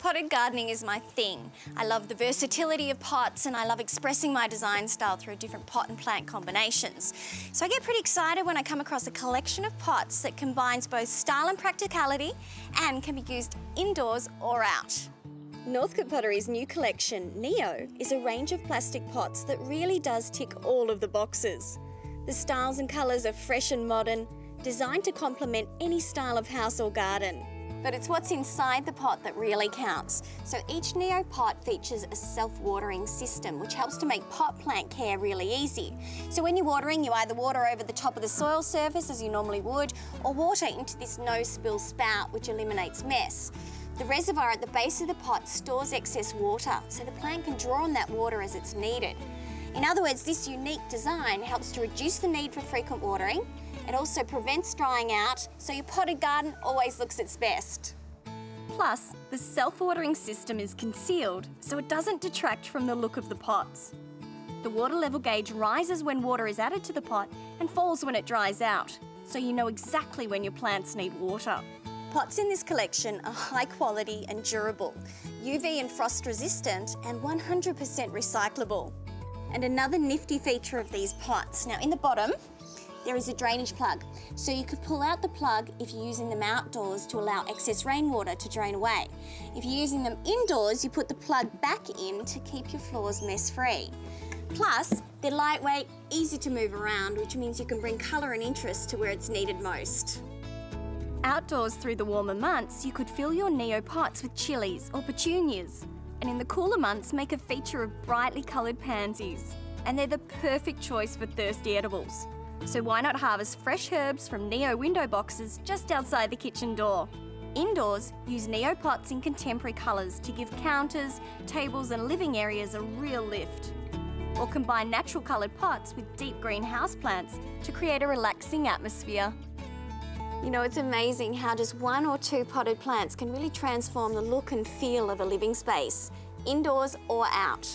Potted gardening is my thing. I love the versatility of pots and I love expressing my design style through different pot and plant combinations. So I get pretty excited when I come across a collection of pots that combines both style and practicality and can be used indoors or out. Northcote Pottery's new collection, Neo, is a range of plastic pots that really does tick all of the boxes. The styles and colours are fresh and modern, designed to complement any style of house or garden. But it's what's inside the pot that really counts. So each Neo pot features a self-watering system, which helps to make pot plant care really easy. So when you're watering, you either water over the top of the soil surface as you normally would, or water into this no-spill spout, which eliminates mess. The reservoir at the base of the pot stores excess water, so the plant can draw on that water as it's needed. In other words, this unique design helps to reduce the need for frequent watering it also prevents drying out, so your potted garden always looks its best. Plus, the self-watering system is concealed, so it doesn't detract from the look of the pots. The water level gauge rises when water is added to the pot and falls when it dries out, so you know exactly when your plants need water. Pots in this collection are high quality and durable, UV and frost resistant and 100% recyclable. And another nifty feature of these pots, now in the bottom, there is a drainage plug. So you could pull out the plug if you're using them outdoors to allow excess rainwater to drain away. If you're using them indoors, you put the plug back in to keep your floors mess-free. Plus, they're lightweight, easy to move around, which means you can bring colour and interest to where it's needed most. Outdoors through the warmer months, you could fill your Neo pots with chilies or petunias. And in the cooler months, make a feature of brightly coloured pansies. And they're the perfect choice for thirsty edibles. So why not harvest fresh herbs from Neo window boxes just outside the kitchen door? Indoors, use Neo pots in contemporary colours to give counters, tables and living areas a real lift. Or combine natural coloured pots with deep green houseplants to create a relaxing atmosphere. You know, it's amazing how just one or two potted plants can really transform the look and feel of a living space, indoors or out.